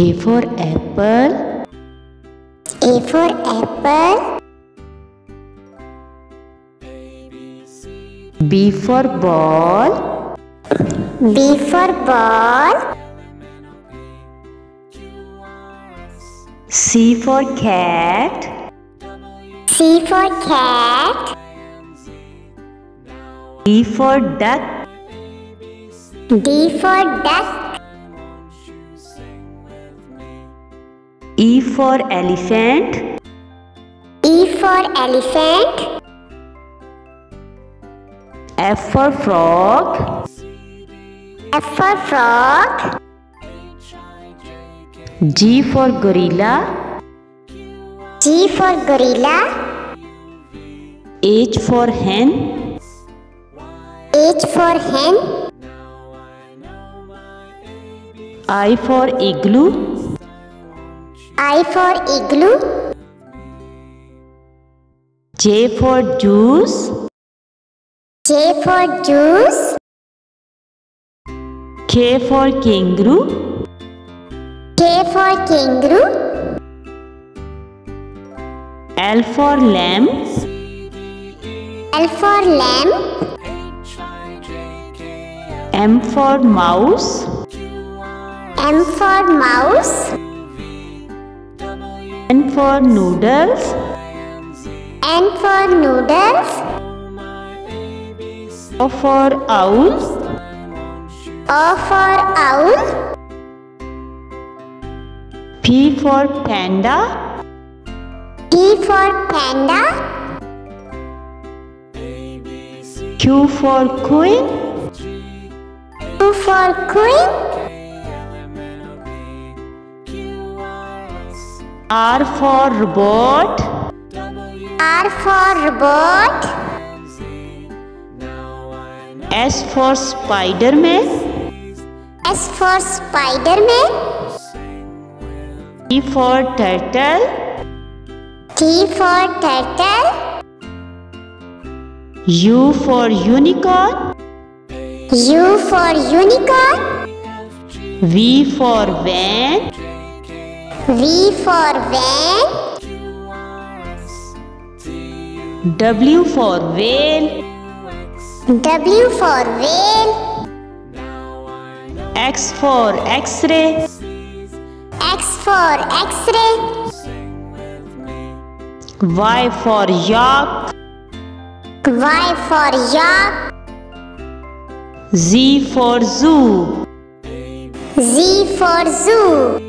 A for apple. A for apple. B for ball. B for ball. C for cat. C for cat. D for duck. D for duck. E for elephant. E for elephant. F for frog. F for frog. G for gorilla. G for gorilla. H for hen. H for hen. I for igloo. I for igloo. J for juice. J for juice. K for kangaroo. K for kangaroo. L for lamb. L for lamb. M for mouse. M for mouse. N for noodles. N for noodles. O for owl. O for owl. P for panda. P for panda. Q for queen. Q for queen. R for robot. R for robot. S for Spider-Man. S for Spider-Man. T for turtle. T for turtle. U for unicorn. U for unicorn. V for van. V for van. W for whale. W for whale. X for x-ray. X for X-ray. Y for yak. Y for yak. Z for zoo. Z for zoo.